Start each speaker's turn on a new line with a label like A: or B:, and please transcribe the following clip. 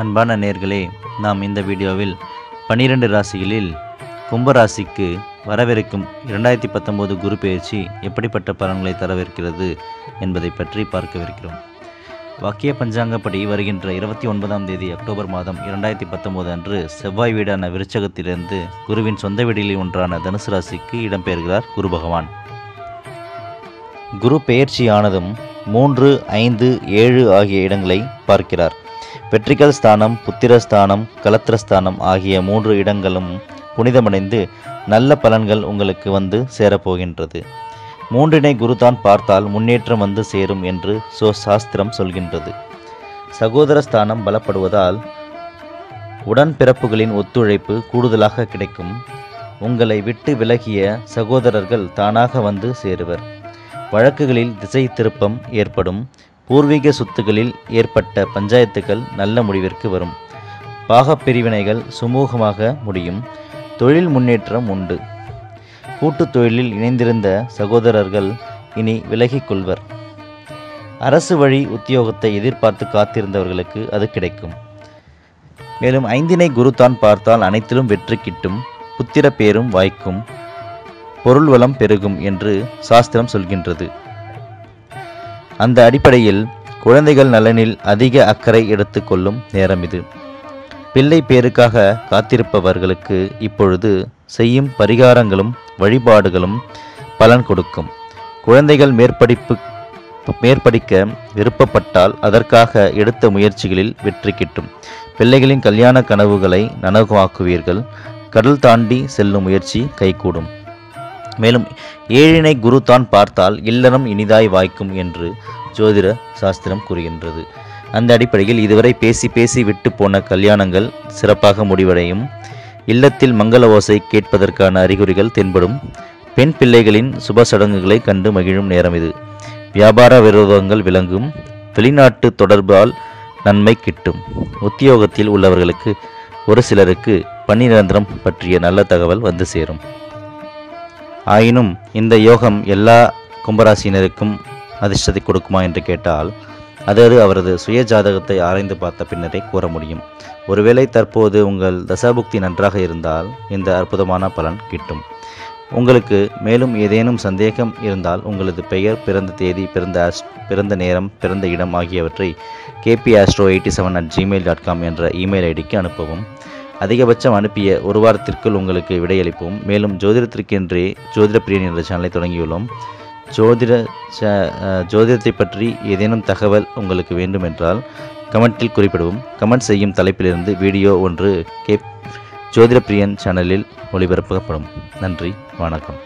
A: அன்பான நேர்களே நாம் இந்த வீடியோவில் பன்னிரண்டு ராசிகளில் கும்பராசிக்கு வரவிருக்கும் இரண்டாயிரத்தி பத்தொம்போது குரு பெயர்ச்சி எப்படிப்பட்ட பலன்களை தரவிருக்கிறது என்பதை பற்றி பார்க்கவிருக்கிறோம். வாக்கிய பஞ்சாங்கப்படி வருகின்ற இருபத்தி ஒன்பதாம் தேதி அக்டோபர் மாதம் இரண்டாயிரத்தி பத்தொம்போது அன்று செவ்வாய் வீடான விருச்சகத்திலிருந்து குருவின் சொந்த வீடுகளில் ஒன்றான தனுசு ராசிக்கு இடம்பெறுகிறார் குரு பகவான். குரு பெயர்ச்சியானதும் மூன்று ஐந்து ஏழு ஆகிய இடங்களை பார்க்கிறார். வெற்றிகள் ஸ்தானம் புத்திரஸ்தானம் கலத்திரஸ்தானம் ஆகிய மூன்று இடங்களும் புனிதமடைந்து நல்ல பலன்கள் உங்களுக்கு வந்து சேரப்போகின்றது. மூன்றினை குருதான் பார்த்தால் முன்னேற்றம் வந்து சேரும் என்று சோ சாஸ்திரம் சொல்கின்றது. சகோதர ஸ்தானம் பலப்படுவதால் உடன்பிறப்புகளின் ஒத்துழைப்பு கூடுதலாக கிடைக்கும். உங்களை விட்டு விலகிய சகோதரர்கள் தானாக வந்து சேருவர். வழக்குகளில் திசை திருப்பம் ஏற்படும். பூர்வீக சொத்துக்களில் ஏற்பட்ட பஞ்சாயத்துகள் நல்ல முடிவிற்கு வரும். பாகப்பிரிவினைகள் சுமூகமாக முடியும். தொழில் முன்னேற்றம் உண்டு. கூட்டு தொழிலில் இணைந்திருந்த சகோதரர்கள் இனி விலகிக் கொள்வர். அரசு வழி உத்தியோகத்தை எதிர்பார்த்து காத்திருந்தவர்களுக்கு அது கிடைக்கும். மேலும் ஐந்தினை குரு தான் பார்த்தால் அனைத்திலும் வெற்றி கிட்டும் புத்திர பேரும் வாய்க்கும் பொருள் வளம் பெருகும் என்று சாஸ்திரம் சொல்கின்றது. அந்த அடிப்படையில் குழந்தைகள் நலனில் அதிக அக்கறை எடுத்துக்கொள்ளும் நேரம் இது. பிள்ளை பேருக்காக காத்திருப்பவர்களுக்கு இப்பொழுது செய்யும் பரிகாரங்களும் வழிபாடுகளும் பலன் கொடுக்கும். குழந்தைகள் மேற்படிப்பு மேற்படிக்க விருப்பப்பட்டால் அதற்காக எடுத்த முயற்சிகளில் வெற்றி கிட்டும். பிள்ளைகளின் கல்யாண கனவுகளை நனவாக்குவீர்கள் கடல் தாண்டி செல்லும் முயற்சி கைகூடும். மேலும் ஏழினை குரு தான் பார்த்தால் இல்லறம் இனிதாய் வாய்க்கும் என்று ஜோதிட சாஸ்திரம் கூறுகின்றது. அந்த அடிப்படையில் இதுவரை பேசி பேசி விட்டு போன கல்யாணங்கள் சிறப்பாக முடிவடையும். இல்லத்தில் மங்கள ஓசை கேட்பதற்கான அறிகுறிகள் தென்படும். பெண் பிள்ளைகளின் சுப சடங்குகளை கண்டு மகிழும் நேரம் இது. வியாபார விரோதங்கள் விளங்கும். வெளிநாட்டு தொடர்பால் நன்மை கிட்டும். உத்தியோகத்தில் உள்ளவர்களுக்கு ஒரு சிலருக்கு பணி நிரந்தரம் பற்றிய நல்ல தகவல் வந்து சேரும். ஆயினும் இந்த யோகம் எல்லா கும்பராசினருக்கும் அதிர்ஷ்டத்தை கொடுக்குமா என்று கேட்டால் அதாவது அவரது சுய ஜாதகத்தை ஆராய்ந்து பார்த்த பின்னரே கூற முடியும். ஒருவேளை தற்போது உங்கள் தசாபுக்தி நன்றாக இருந்தால் இந்த அற்புதமான பலன் கிட்டும். உங்களுக்கு மேலும் ஏதேனும் சந்தேகம் இருந்தால் உங்களது பெயர் பிறந்த தேதி பிறந்த பிறந்த நேரம் பிறந்த இடம் ஆகியவற்றை KP astro eighty seven at gmail dot com என்ற இமெயில் ஐடிக்கு அனுப்பவும். அதிகபட்சம் அனுப்பிய ஒரு வாரத்திற்குள் உங்களுக்கு விடையளிப்போம். மேலும் ஜோதிடத்திற்கென்றே ஜோதிட பிரியன் என்ற சேனலை தொடங்கியுள்ளோம். ஜோதிட ஜோதிடத்தை பற்றி ஏதேனும் தகவல் உங்களுக்கு வேண்டுமென்றால் கமெண்டில் குறிப்பிடவும். கமெண்ட் செய்யும் தலைப்பிலிருந்து வீடியோ ஒன்று கே ஜோதிட பிரியன் சேனலில் ஒளிபரப்பப்படும். நன்றி வணக்கம்.